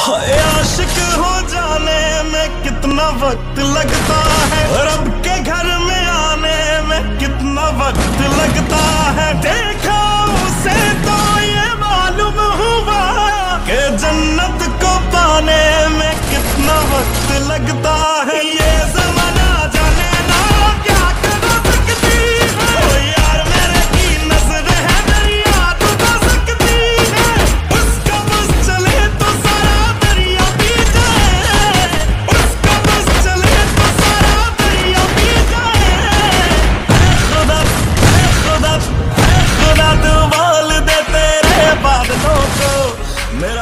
आशिक हो जाने में कितना वक्त लगता है। रब के घर में आने में कितना वक्त लगता है। देखा उसे तो ये मालूम हुआ के जन्नत को पाने में कितना वक्त लगता है। याद लो तो मेरा